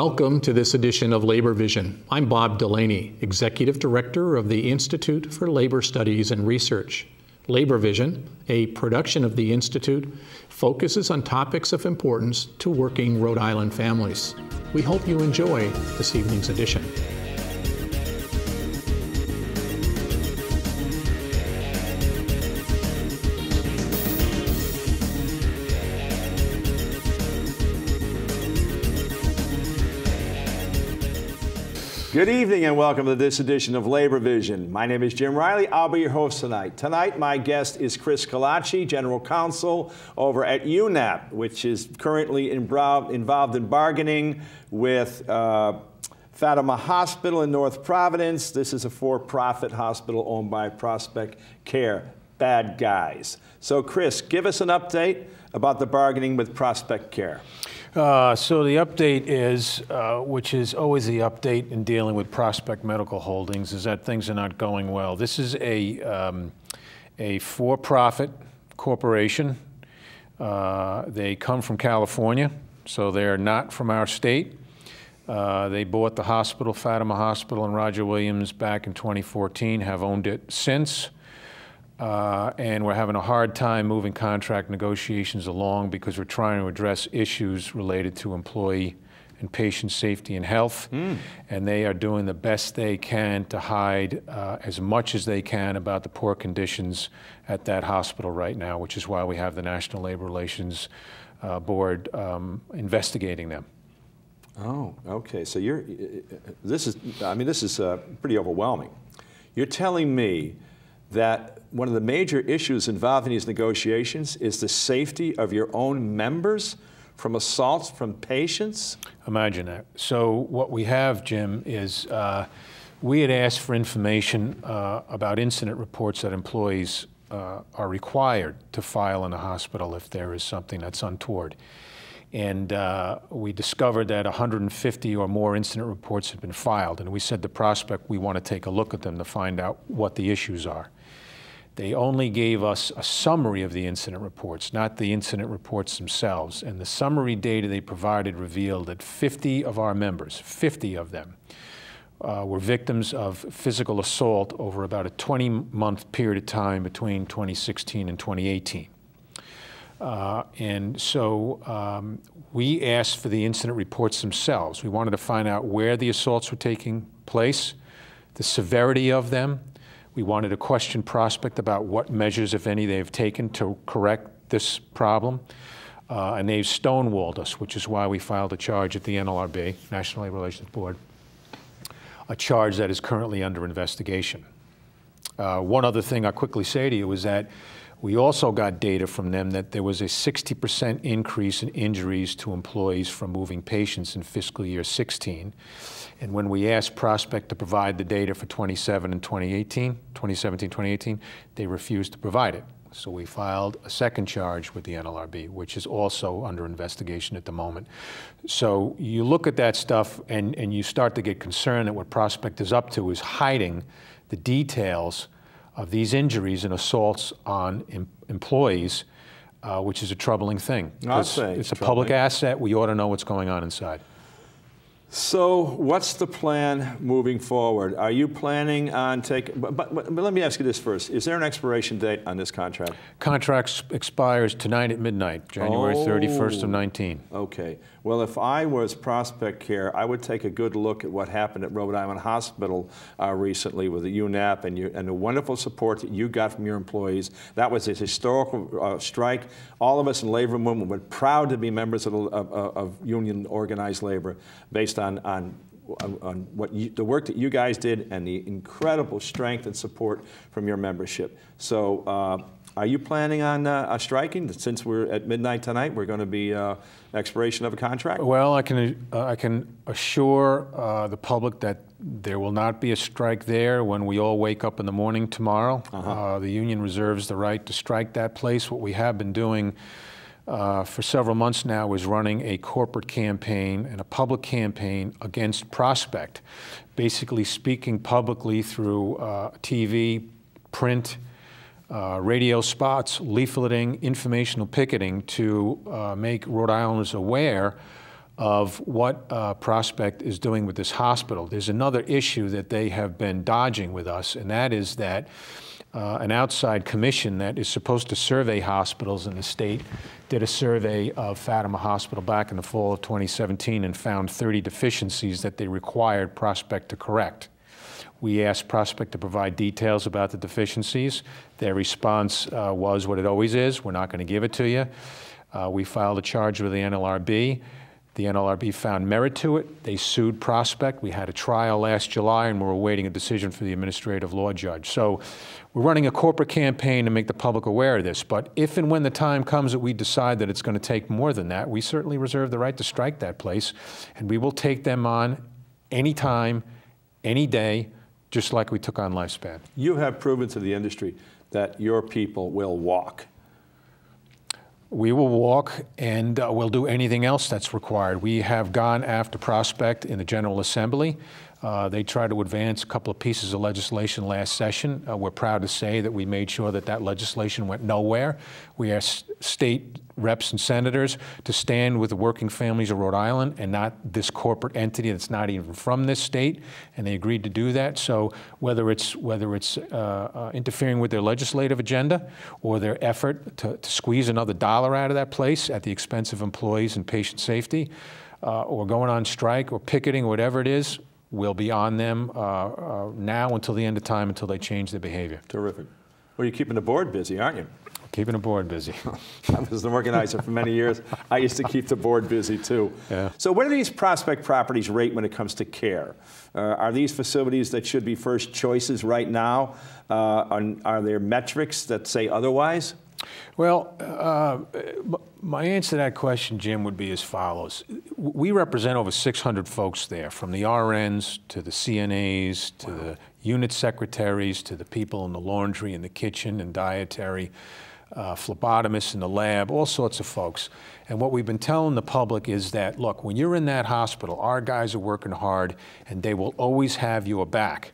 Welcome to this edition of Labor Vision. I'm Bob Delaney, Executive Director of the Institute for Labor Studies and Research. Labor Vision, a production of the Institute, focuses on topics of importance to working Rhode Island families. We hope you enjoy this evening's edition. Good evening and welcome to this edition of Labor Vision. My name is Jim Riley. I'll be your host tonight. Tonight, my guest is Chris Callaci, General Counsel over at UNAP, which is currently involved in bargaining with uh, Fatima Hospital in North Providence. This is a for profit hospital owned by Prospect Care. Bad guys. So, Chris, give us an update about the bargaining with Prospect Care. Uh, so the update is, uh, which is always the update in dealing with Prospect Medical Holdings, is that things are not going well. This is a, um, a for-profit corporation. Uh, they come from California, so they're not from our state. Uh, they bought the hospital, Fatima Hospital in Roger Williams, back in 2014, have owned it since. Uh, and we're having a hard time moving contract negotiations along because we're trying to address issues related to employee and patient safety and health. Mm. And they are doing the best they can to hide uh, as much as they can about the poor conditions at that hospital right now, which is why we have the National Labor Relations uh, Board um, investigating them. Oh, okay. So you're, this is, I mean, this is uh, pretty overwhelming. You're telling me that one of the major issues involved in these negotiations is the safety of your own members from assaults from patients? Imagine that. So what we have, Jim, is uh, we had asked for information uh, about incident reports that employees uh, are required to file in a hospital if there is something that's untoward. And uh, we discovered that 150 or more incident reports had been filed. And we said to Prospect, we want to take a look at them to find out what the issues are. They only gave us a summary of the incident reports, not the incident reports themselves. And the summary data they provided revealed that 50 of our members, 50 of them, uh, were victims of physical assault over about a 20 month period of time between 2016 and 2018. Uh, and so um, we asked for the incident reports themselves. We wanted to find out where the assaults were taking place, the severity of them, we wanted to question Prospect about what measures, if any, they've taken to correct this problem. Uh, and they've stonewalled us, which is why we filed a charge at the NLRB, National Labor Relations Board, a charge that is currently under investigation. Uh, one other thing I'll quickly say to you is that we also got data from them that there was a 60% increase in injuries to employees from moving patients in fiscal year 16. And when we asked Prospect to provide the data for 27 and 2018, 2017, 2018, they refused to provide it. So we filed a second charge with the NLRB, which is also under investigation at the moment. So you look at that stuff and, and you start to get concerned that what Prospect is up to is hiding the details of these injuries and assaults on em employees, uh, which is a troubling thing. Say it's a public asset. We ought to know what's going on inside. So what's the plan moving forward? Are you planning on taking, but, but, but, let me ask you this first. Is there an expiration date on this contract? Contract expires tonight at midnight, January oh, 31st of 19. Okay. Well, if I was Prospect Care, I would take a good look at what happened at Rhode Island Hospital uh, recently with the UNAP and, you, and the wonderful support that you got from your employees. That was a historical uh, strike. All of us in labor movement were proud to be members of, of, of union organized labor based on, on on, on, what you, the work that you guys did and the incredible strength and support from your membership. So uh, are you planning on uh, striking? Since we're at midnight tonight, we're going to be uh, expiration of a contract? Well, I can, uh, I can assure uh, the public that there will not be a strike there when we all wake up in the morning tomorrow. -huh. the union reserves the right to strike that place. What we have been doing uh, for several months now is running a corporate campaign and a public campaign against Prospect, basically speaking publicly through uh, TV, print, uh, radio spots, leafleting, informational picketing to uh, make Rhode Islanders aware of what uh, Prospect is doing with this hospital. There's another issue that they have been dodging with us, and that is that uh, an outside commission that is supposed to survey hospitals in the state did a survey of Fatima Hospital back in the fall of 2017 and found 30 deficiencies that they required Prospect to correct. We asked Prospect to provide details about the deficiencies. Their response uh, was what it always is we're not going to give it to you. Uh, we filed a charge with the NLRB. The NLRB found merit to it. They sued Prospect. We had a trial last July, and we're awaiting a decision from the administrative law judge. So we're running a corporate campaign to make the public aware of this. But if and when the time comes that we decide that it's going to take more than that, we certainly reserve the right to strike that place, and we will take them on anytime, any day, just like we took on Lifespan. You have proven to the industry that your people will walk. We will walk and uh, we'll do anything else that's required. We have gone after Prospect in the General Assembly. Uh, they tried to advance a couple of pieces of legislation last session. Uh, we're proud to say that we made sure that that legislation went nowhere. We asked state reps and senators to stand with the working families of Rhode Island and not this corporate entity that's not even from this state, and they agreed to do that. So whether it's whether it's uh, uh, interfering with their legislative agenda or their effort to, to, squeeze another dollar out of that place at the expense of employees and patient safety, uh, or going on strike or picketing or whatever it is, will be on them uh, uh, now until the end of time until they change their behavior. Terrific. Well, you're keeping the board busy, aren't you? Keeping the board busy. I was an organizer for many years. I used to keep the board busy too. Yeah. So, where do these prospect properties rate when it comes to care? Uh, are these facilities that should be first choices right now? Uh, are, are there metrics that say otherwise? Well, uh, my answer to that question, Jim, would be as follows. We represent over 600 folks there, from the RNs to the CNAs to wow. the unit secretaries to the people in the laundry and the kitchen and dietary, uh, phlebotomists in the lab, all sorts of folks. And what we've been telling the public is that, look, when you're in that hospital, our guys are working hard and they will always have your back.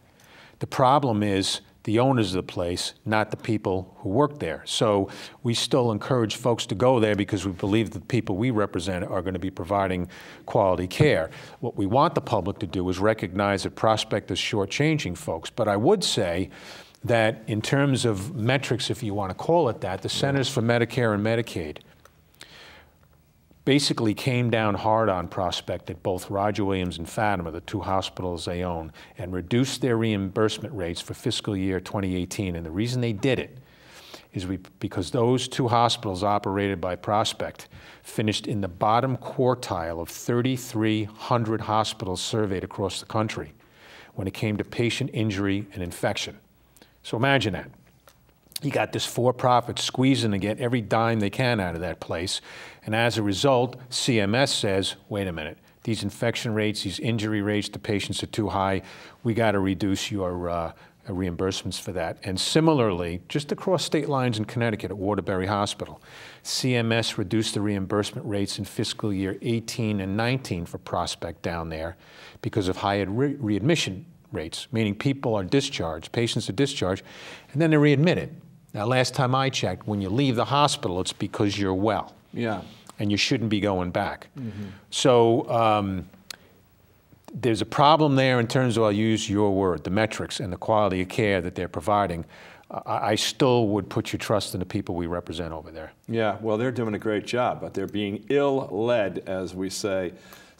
The problem is the owners of the place, not the people who work there. So we still encourage folks to go there because we believe that the people we represent are going to be providing quality care. What we want the public to do is recognize that Prospect is shortchanging folks. But I would say that in terms of metrics, if you want to call it that, the Centers for Medicare and Medicaid basically came down hard on Prospect at both Roger Williams and Fatima, the two hospitals they own, and reduced their reimbursement rates for fiscal year 2018. And the reason they did it is we, because those two hospitals operated by Prospect finished in the bottom quartile of 3,300 hospitals surveyed across the country when it came to patient injury and infection. So imagine that. You got this for-profit squeezing to get every dime they can out of that place. And as a result, CMS says, wait a minute, these infection rates, these injury rates the patients are too high. We got to reduce your uh, reimbursements for that. And similarly, just across state lines in Connecticut at Waterbury Hospital, CMS reduced the reimbursement rates in fiscal year 18 and 19 for Prospect down there because of higher re readmission rates, meaning people are discharged, patients are discharged, and then they're readmitted. Now, last time I checked, when you leave the hospital, it's because you're well. Yeah. And you shouldn't be going back. Mm -hmm. So um, there's a problem there in terms of, I'll use your word, the metrics and the quality of care that they're providing. I, I still would put your trust in the people we represent over there. Yeah, well, they're doing a great job, but they're being ill led, as we say.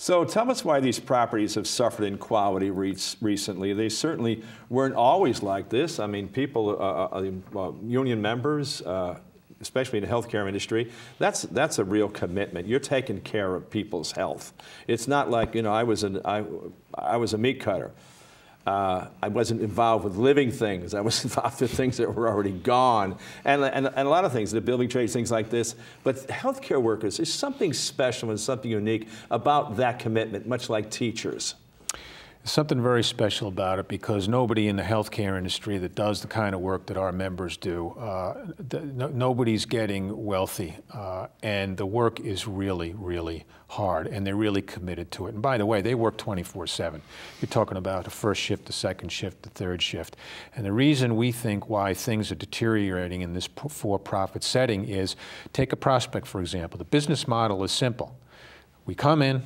So tell us why these properties have suffered in quality re recently. They certainly weren't always like this. I mean, people, uh, uh, uh, union members, uh, especially in the healthcare industry, that's that's a real commitment. You're taking care of people's health. It's not like you know I was an I, I was a meat cutter. Uh, I wasn't involved with living things. I was involved with things that were already gone, and, and, and a lot of things, the building trades, things like this. But healthcare workers, there's something special and something unique about that commitment, much like teachers something very special about it because nobody in the healthcare industry that does the kind of work that our members do, uh, no, nobody's getting wealthy. Uh, and the work is really, really hard, and they're really committed to it. And by the way, they work 24 7. You're talking about the first shift, the second shift, the third shift. And the reason we think why things are deteriorating in this for profit setting is take a prospect, for example. The business model is simple. We come in,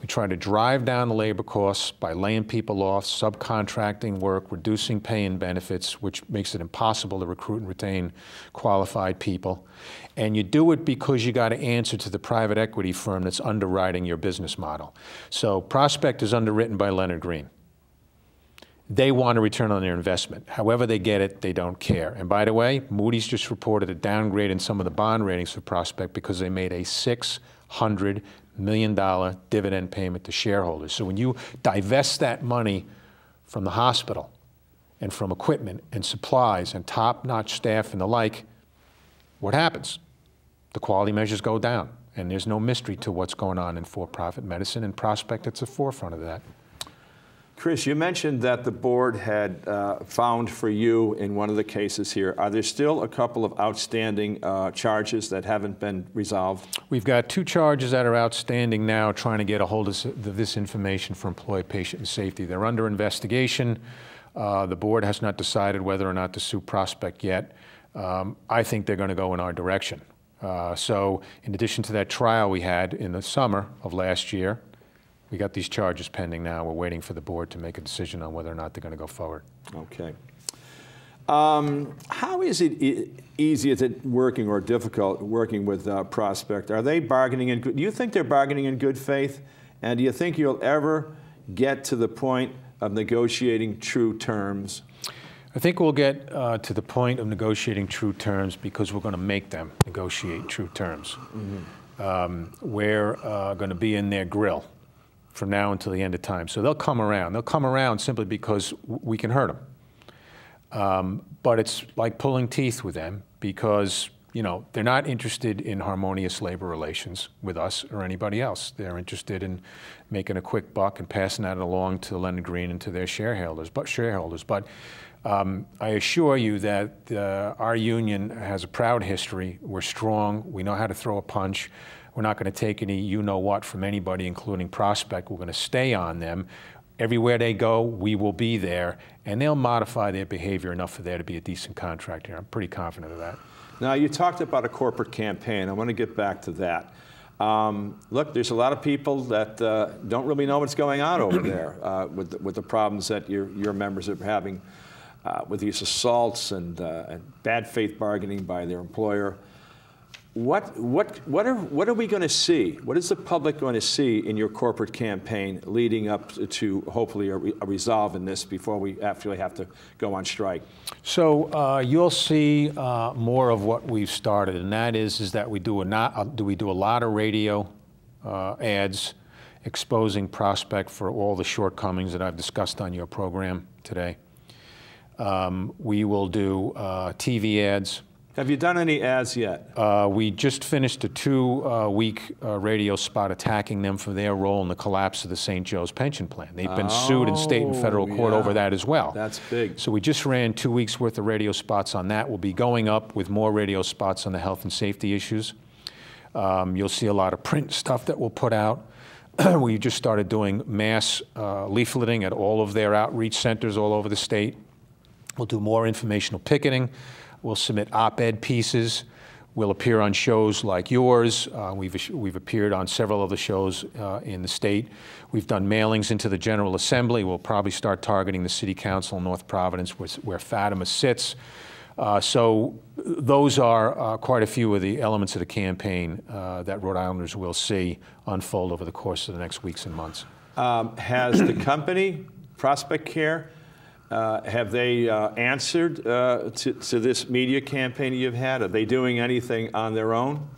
We try to drive down the labor costs by laying people off, subcontracting work, reducing pay and benefits, which makes it impossible to recruit and retain qualified people. And you do it because you got to answer to the private equity firm that's underwriting your business model. So Prospect is underwritten by Leonard Green. They want a return on their investment. However they get it, they don't care. And by the way, Moody's just reported a downgrade in some of the bond ratings for Prospect because they made a 600 million dollar dividend payment to shareholders. So when you divest that money from the hospital and from equipment and supplies and top-notch staff and the like, what happens? The quality measures go down. And there's no mystery to what's going on in for-profit medicine, and Prospect at the forefront of that. Chris, you mentioned that the board had uh, found for you in one of the cases here. Are there still a couple of outstanding uh, charges that haven't been resolved? We've got two charges that are outstanding now trying to get a hold of this information for employee patient safety. They're under investigation. Uh, the board has not decided whether or not to sue Prospect yet. Um, I think they're going to go in our direction. Uh, so in addition to that trial we had in the summer of last year, we got these charges pending now. We're waiting for the board to make a decision on whether or not they're going to go forward. Okay. Um, how is it e easy? Is it working or difficult working with uh, Prospect? Are they bargaining in? Good, do you think they're bargaining in good faith? And do you think you'll ever get to the point of negotiating true terms? I think we'll get uh, to the point of negotiating true terms because we're going to make them negotiate true terms. Mm -hmm. um, we're uh, going to be in their grill from now until the end of time. So they'll come around. They'll come around simply because we can hurt them. Um, but it's like pulling teeth with them because you know they're not interested in harmonious labor relations with us or anybody else. They're interested in making a quick buck and passing that along to Leonard Green and to their shareholders. But shareholders, but um, I assure you that uh, our union has a proud history. We're strong. We know how to throw a punch. We're not going to take any you know what from anybody, including Prospect. We're going to stay on them. Everywhere they go, we will be there, and they'll modify their behavior enough for there to be a decent contract here. I'm pretty confident of that. Now, you talked about a corporate campaign. I want to get back to that. Um, look, there's a lot of people that uh, don't really know what's going on over there uh, with, the, with the problems that your, your members are having uh, with these assaults and, uh, and bad faith bargaining by their employer. What, what, what, are, what are we going to see? What is the public going to see in your corporate campaign leading up to hopefully a, re, a resolve in this before we actually have to go on strike? So uh, you'll see uh, more of what we've started, and that is, is that we do a, not, uh, do we do a lot of radio uh, ads exposing Prospect for all the shortcomings that I've discussed on your program today. Um, we will do uh, TV ads have you done any ads yet? Uh, we just finished a two-week uh, uh, radio spot attacking them for their role in the collapse of the St. Joe's pension plan. They've been oh, sued in state and federal court yeah. over that as well. That's big. So we just ran two weeks worth of radio spots on that. We'll be going up with more radio spots on the health and safety issues. Um, you'll see a lot of print stuff that we'll put out. we just started doing mass uh, leafleting at all of their outreach centers all over the state. We'll do more informational picketing. We'll submit op-ed pieces. We'll appear on shows like yours. Uh, we've, we've appeared on several of the shows uh, in the state. We've done mailings into the General Assembly. We'll probably start targeting the City Council in North Providence where, where Fatima sits. Uh, so those are uh, quite a few of the elements of the campaign uh, that Rhode Islanders will see unfold over the course of the next weeks and months. Um, has the company, Prospect Care, uh, have they uh, answered uh, to, to, this media campaign you've had? Are they doing anything on their own?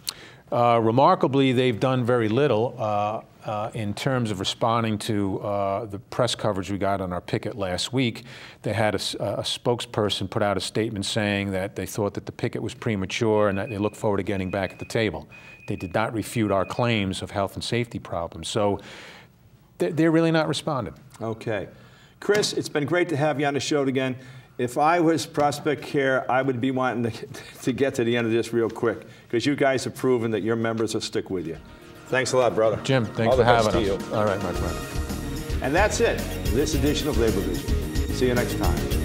Uh, remarkably, they've done very little uh, uh, in terms of responding to the press coverage we got on our picket last week. They had a, a, spokesperson put out a statement saying that they thought that the picket was premature and that they look forward to getting back at the table. They did not refute our claims of health and safety problems. So they're really not responding. Okay. Chris, it's been great to have you on the show again. If I was Prospect Care, I would be wanting to, to get to the end of this real quick because you guys have proven that your members will stick with you. Thanks a lot, brother. Jim, thanks All for having us. All right, my friend. And that's it, this edition of Labor Vision. See you next time.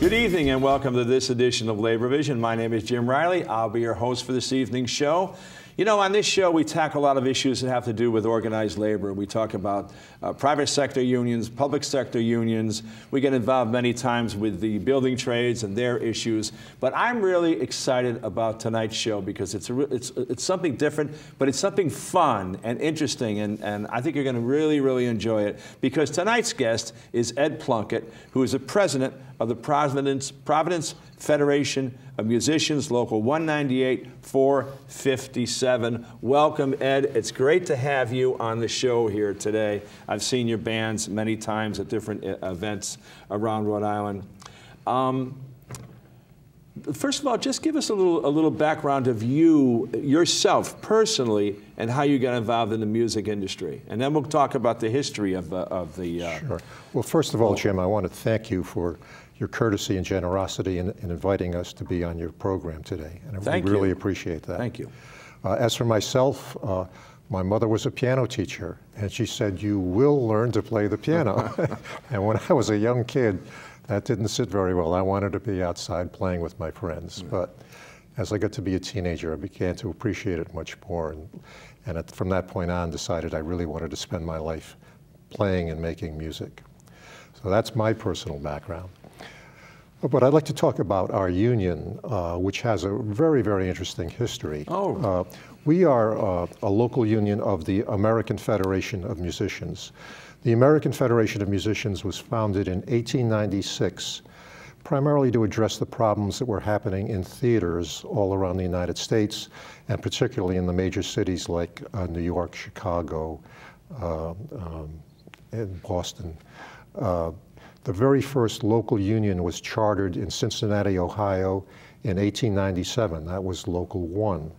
Good evening and welcome to this edition of Labor Vision. My name is Jim Riley. I'll be your host for this evening's show. You know, on this show, we tackle a lot of issues that have to do with organized labor. We talk about uh, private sector unions, public sector unions. We get involved many times with the building trades and their issues. But I'm really excited about tonight's show because it's, a, it's, it's something different, but it's something fun and interesting. And, and I think you're going to really, really enjoy it because tonight's guest is Ed Plunkett, who is the president of the Providence, Providence Federation of Musicians, Local 198 457. Welcome, Ed. It's great to have you on the show here today. I've seen your bands many times at different uh, events around Rhode Island. Um, first of all, just give us a little, a little background of you, yourself personally, and how you got involved in the music industry. And then we'll talk about the history of, uh, of the. Uh, sure. Well, first of all, Jim, I want to thank you for your courtesy and generosity in, in, inviting us to be on your program today. And Thank we really you. appreciate that. Thank you. Uh, as for myself, uh, my mother was a piano teacher, and she said, You will learn to play the piano. and when I was a young kid, that didn't sit very well. I wanted to be outside playing with my friends. Mm. But as I got to be a teenager, I began to appreciate it much more. And, and at, from that point on, decided I really wanted to spend my life playing and making music. So that's my personal background. But I'd like to talk about our union, uh, which has a very, very interesting history. Oh. Uh, we are uh, a local union of the American Federation of Musicians. The American Federation of Musicians was founded in 1896 primarily to address the problems that were happening in theaters all around the United States, and particularly in the major cities like uh, New York, Chicago, uh, um, and Boston. The very first local union was chartered in Cincinnati, Ohio in 1897. That was Local 1.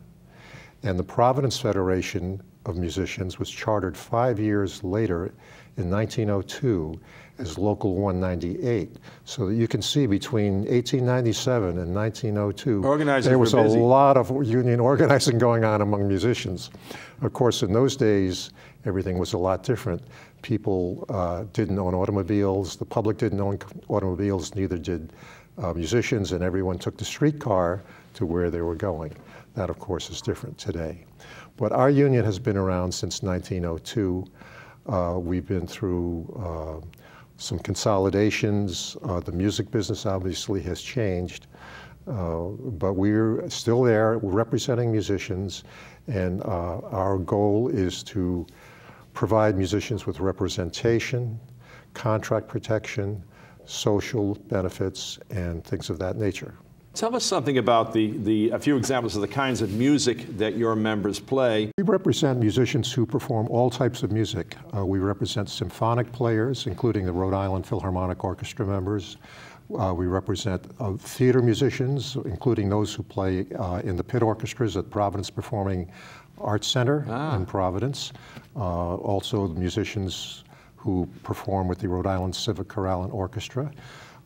And the Providence Federation of Musicians was chartered five years later in 1902 as Local 198. So that you can see between 1897 and 1902, Organizing there was a lot of union organizing going on among musicians. Of course, in those days, everything was a lot different people uh, didn't own automobiles, the public didn't own automobiles, neither did uh, musicians, and everyone took the streetcar to where they were going. That, of course, is different today. But our union has been around since 1902. Uh, we've been through uh, some consolidations. Uh, the music business obviously has changed. Uh, but we're still there, representing musicians, and our goal is to provide musicians with representation, contract protection, social benefits, and things of that nature. Tell us something about the, the, a few examples of the kinds of music that your members play. We represent musicians who perform all types of music. Uh, we represent symphonic players, including the Rhode Island Philharmonic Orchestra members. Uh, we represent uh, theater musicians, including those who play uh, in the pit orchestras at Providence Performing Arts Center ah. in Providence. Uh, also, the musicians who perform with the Rhode Island Civic Chorale and Orchestra.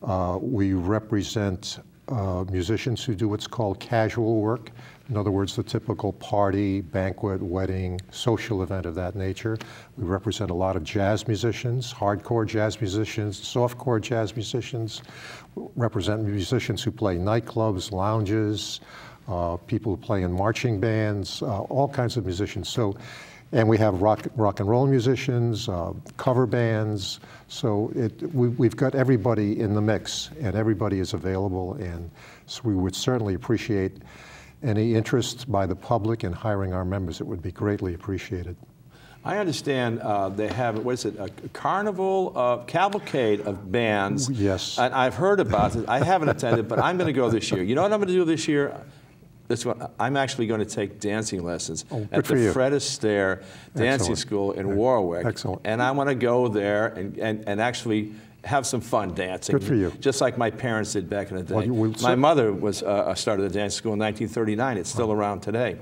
Uh, we represent uh, musicians who do what's called casual work. In other words, the typical party, banquet, wedding, social event of that nature. We represent a lot of jazz musicians, hardcore jazz musicians, softcore jazz musicians. We represent musicians who play nightclubs, lounges, uh, people who play in marching bands, uh, all kinds of musicians. So, and we have rock, rock and roll musicians, uh, cover bands. So it, we, have got everybody in the mix, and everybody is available. And so we would certainly appreciate any interest by the public in hiring our members. It would be greatly appreciated. I understand uh, they have, what is it, a carnival, uh, cavalcade of bands. Yes. And I've heard about it. I haven't attended, but I'm going to go this year. You know what I'm going to do this year? This one, I'm actually going to take dancing lessons oh, at the you. Fred Astaire Dancing Excellent. School in Warwick. Excellent. And I want to go there and, and, and actually have some fun dancing. Good for you. Just like my parents did back in the day. Well, my mother was uh, started the dance school in 1939. It's still around today.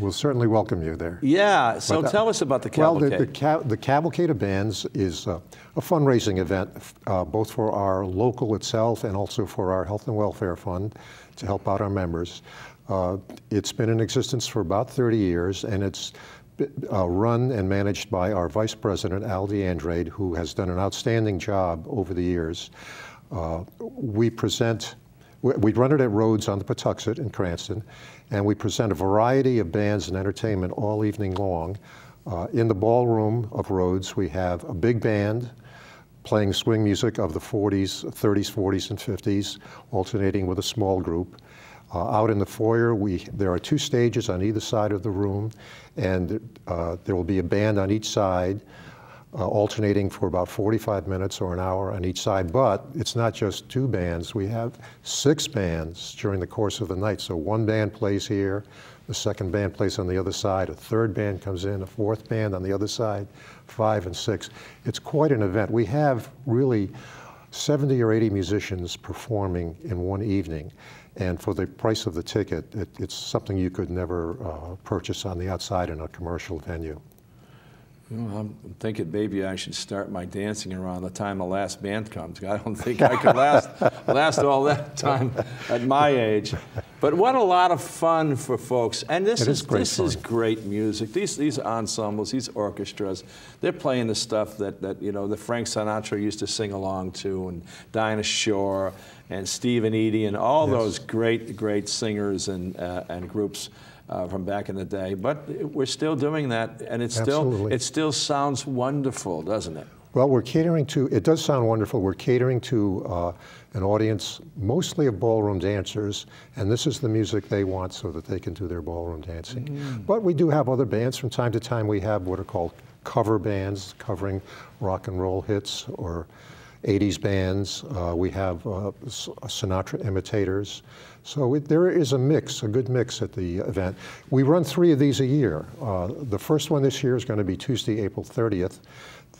We'll certainly welcome you there. Yeah, so but, uh, tell us about the cavalcade. Well, the, the, ca the Cavalcade of Bands is uh, a fundraising event, uh, both for our local itself and also for our Health and Welfare Fund to help out our members. Uh, it's been in existence for about 30 years, and it's uh, run and managed by our Vice President, Al DeAndrade, who has done an outstanding job over the years. Uh, we present, we, we run it at Rhodes on the Pawtuxet in Cranston, and we present a variety of bands and entertainment all evening long. Uh, in the ballroom of Rhodes, we have a big band playing swing music of the 40s, 30s, 40s, and 50s, alternating with a small group. Uh, out in the foyer, we, there are two stages on either side of the room, and uh, there will be a band on each side, uh, alternating for about 45 minutes or an hour on each side. But it's not just two bands. We have six bands during the course of the night. So one band plays here, the second band plays on the other side, a third band comes in, a fourth band on the other side, five and six. It's quite an event. We have really 70 or 80 musicians performing in one evening. And for the price of the ticket, it, it's something you could never uh, purchase on the outside in a commercial venue. I'm thinking maybe I should start my dancing around the time the last band comes. I don't think I could last last all that time at my age. But what a lot of fun for folks. And this It is, is great this fun. is great music. These these ensembles, these orchestras, they're playing the stuff that, that you know that Frank Sinatra used to sing along to, and Dinah Shore, and Steve and Eydie, and all Yes. those great great singers and uh, and groups. Uh, from back in the day, but we're still doing that, and it's still it still sounds wonderful, doesn't it? Well, we're catering to, it does sound wonderful, we're catering to uh, an audience mostly of ballroom dancers, and this is the music they want so that they can do their ballroom dancing. But we do have other bands. From time to time, we have what are called cover bands covering rock and roll hits or 80s bands. Uh, we have uh, Sinatra imitators. So it, there is a mix, a good mix at the event. We run three of these a year. Uh, the first one this year is going to be Tuesday, April 30th.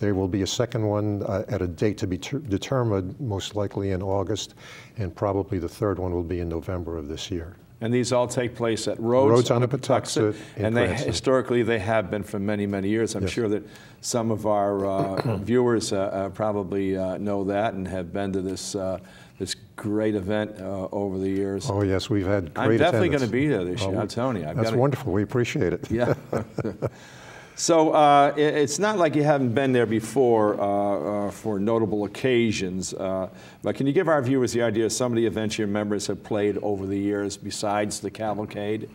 There will be a second one uh, at a date to be ter- determined, most likely in August, and probably the third one will be in November of this year. And these all take place at Rhodes, Rhodes on the Pawtuxet and they historically they have been for many many years. I'm Yes. sure that some of our uh, viewers uh, uh, probably uh, know that and have been to this uh, this great event uh, over the years. Oh, yes, we've had great I'm definitely going to be there this year. Oh, I'm telling you. I've That's wonderful. We appreciate it. Yeah. so uh, it- it's not like you haven't been there before uh, uh, for notable occasions. Uh, but can you give our viewers the idea of some of the events your members have played over the years besides the cavalcade?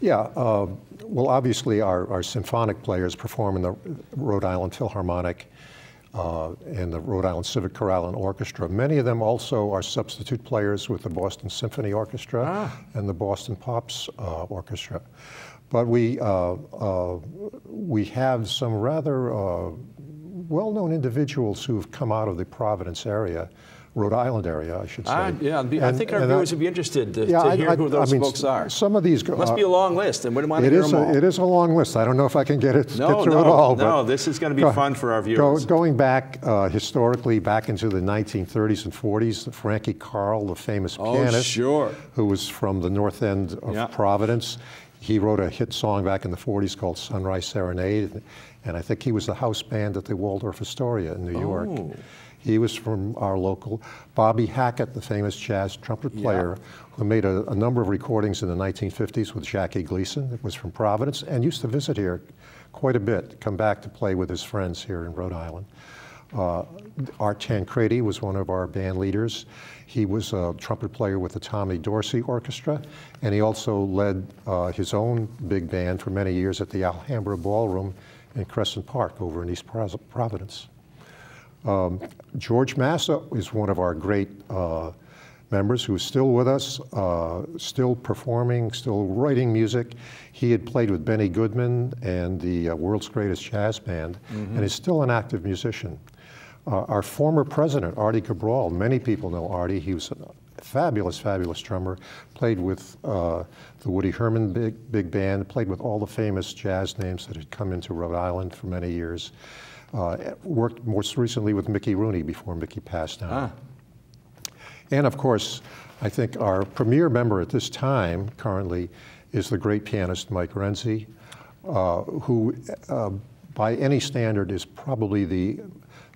Yeah, uh, well, obviously, our, our symphonic players perform in the Rhode Island Philharmonic uh, and the Rhode Island Civic Chorale and Orchestra. Many of them also are substitute players with the Boston Symphony Orchestra Ah. and the Boston Pops uh, Orchestra. But we, uh, uh, we have some rather uh, well-known individuals who've come out of the Providence area, Rhode Island area, I should say. Ah, yeah, I'd be- I think our and I- viewers would be interested to, Yeah, to I- hear I- who I those mean, folks are. Some of these go- Must be a long list, and we don't want to It hear is, them all. it is a long list. I don't know if I can get it No, get through no, it all. no, this is gonna be go- fun for our go- viewers. going back uh, historically, back into the 1930s and 40s, Frankie Carle, the famous Oh, pianist, sure. who was from the north end of Yeah. Providence, he wrote a hit song back in the 40s called Sunrise Serenade, and I think he was the house band at the Waldorf Astoria in New York. Oh. He was from our local. Bobby Hackett, the famous jazz trumpet player, who made a, a number of recordings in the 1950s with Jackie Gleason, It was from Providence, and used to visit here quite a bit, come back to play with his friends here in Rhode Island. Uh, Art Tancredi was one of our band leaders. He was a trumpet player with the Tommy Dorsey Orchestra, and he also led uh, his own big band for many years at the Alhambra Ballroom in Crescent Park over in East Providence. Um, George Masso is one of our great uh, members who's still with us, uh, still performing, still writing music. He had played with Benny Goodman and the uh, world's greatest jazz band, and is still an active musician. Uh, our former president, Artie Cabral, many people know Artie. He was a fabulous, fabulous drummer. Played with uh, the Woody Herman big, big band. Played with all the famous jazz names that had come into Rhode Island for many years. Uh, worked most recently with Mickey Rooney before Mickey passed on. Ah. And of course, I think our premier member at this time currently is the great pianist Mike Renzi, uh, who, uh, by any standard, is probably the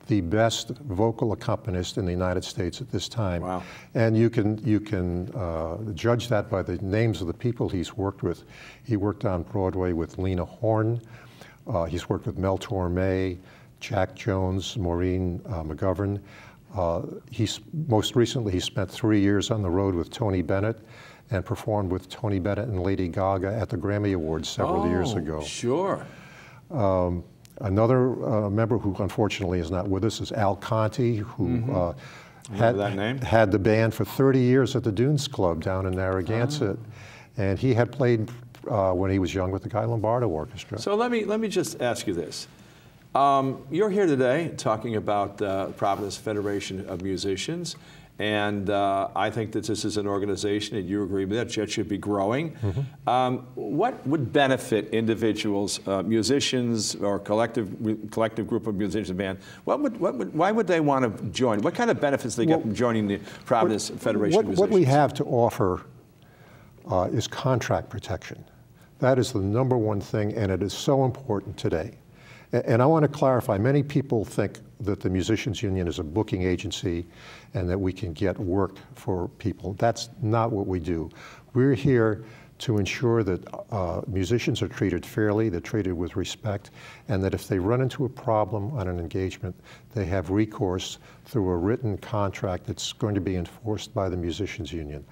the best vocal accompanist in the United States at this time. Wow. And you can you can uh, judge that by the names of the people he's worked with. He worked on Broadway with Lena Horne. Uh, he's worked with Mel Torme, Jack Jones, Maureen uh, McGovern. Uh, he's, most recently, he spent three years on the road with Tony Bennett and performed with Tony Bennett and Lady Gaga at the Grammy Awards several oh, years ago. Sure. Um, another uh, member who unfortunately is not with us is Al Conti, who mm-hmm. uh, had, that name? had the band for 30 years at the Dunes Club down in Narragansett. Oh. And he had played uh, when he was young with the Guy Lombardo Orchestra. So let me, let me just ask you this. Um, you're here today talking about uh, Providence Federation of Musicians and uh, I think that this is an organization, and you agree with that, that should be growing. Mm-hmm. Um, what would benefit individuals, uh, musicians, or collective collective group of musicians band? What would, what would, why would they want to join? What kind of benefits do they well, get from joining the Providence what, Federation what, of Musicians? What we have to offer uh, is contract protection. That is the number one thing, and it is so important today. And I want to clarify, many people think that the Musicians Union is a booking agency and that we can get work for people. That's not what we do. We're here to ensure that uh, musicians are treated fairly, they're treated with respect, and that if they run into a problem on an engagement, they have recourse through a written contract that's going to be enforced by the Musicians Union.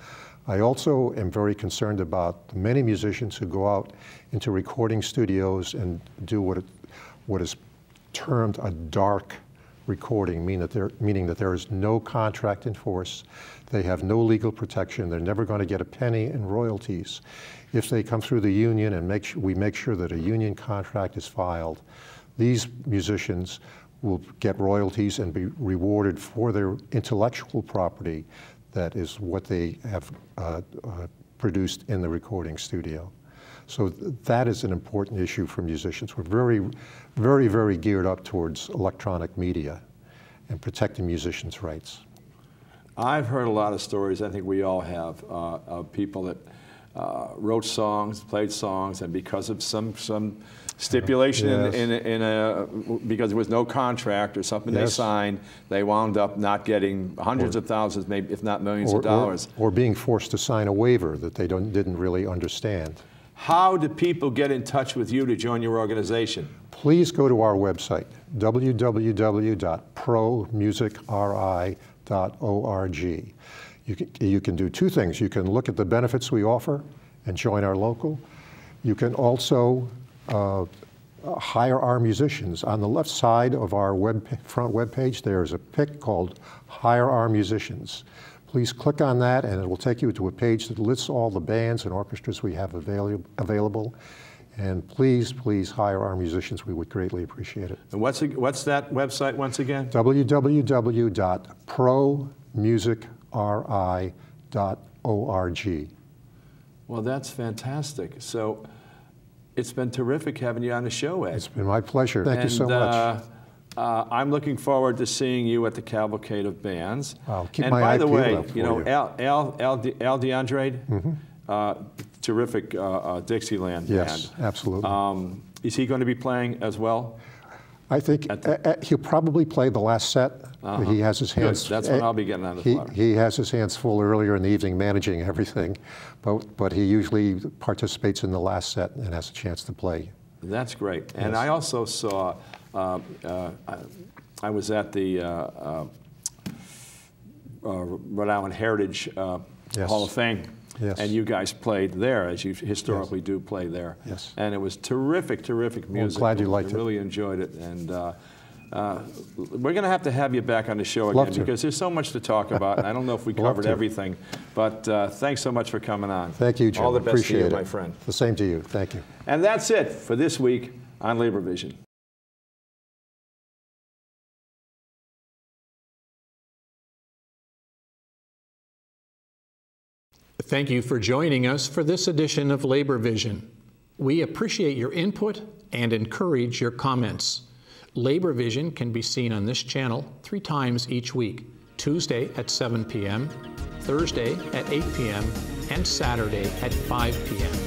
I also am very concerned about the many musicians who go out into recording studios and do what, it, what is termed a dark recording, mean that there, meaning that there is no contract in force, they have no legal protection, they're never going to get a penny in royalties. If they come through the union and make we make sure that a union contract is filed, these musicians will get royalties and be rewarded for their intellectual property that is what they have uh, uh, produced in the recording studio. So that is an important issue for musicians. We're very, very, very geared up towards electronic media and protecting musicians' rights. I've heard a lot of stories, I think we all have, uh, of people that uh, wrote songs, played songs, and because of some, some stipulation yes. in, in, in, a, because there was no contract or something yes. they signed, they wound up not getting hundreds or, of thousands, maybe if not millions or, of dollars. Or, or, being forced to sign a waiver that they don't, didn't really understand. How do people get in touch with you to join your organization? Please go to our website, www.promusicri.org. You can, you can do two things. You can look at the benefits we offer and join our local. You can also uh, hire our musicians. On the left side of our web, front web page, there is a pick called Hire Our Musicians. Please click on that and it will take you to a page that lists all the bands and orchestras we have avail available. And please, please hire our musicians. We would greatly appreciate it. And what's, what's that website once again? www.promusicri.org. Well, that's fantastic. So it's been terrific having you on the show, Ed. It's been my pleasure. Thank and, you so much. Uh, uh, I'm looking forward to seeing you at the Cavalcade of Bands. I'll keep and my by the way, you know, you. Al, Al, Al, De, Al DeAndre, mm -hmm. uh, terrific uh, uh, Dixieland yes, band. Yes, absolutely. Um, is he going to be playing as well? I think he'll probably play the last set. -huh. He has his hands. Good. That's when I'll be getting on the he, he has his hands full earlier in the evening managing everything, but but he usually participates in the last set and has a chance to play. That's great. And. I also saw. Uh, uh, I was at the uh, uh, uh, Rhode Island Heritage yes. Hall of Fame. Yes. And you guys played there, as you historically yes. do play there. Yes. And it was terrific, terrific music. Well, I'm glad you liked I it. really enjoyed it. And uh, uh, we're going to have to have you back on the show again because there's so much to talk about. and I don't know if we covered everything. But uh, thanks so much for coming on. Thank you, Jim. All the best Appreciate to you, it. my friend. The same to you. Thank you. And that's it for this week on Labor Vision. Thank you for joining us for this edition of Labor Vision. We appreciate your input and encourage your comments. Labor Vision can be seen on this channel three times each week Tuesday at 7 p.m., Thursday at 8 p.m., and Saturday at 5 p.m.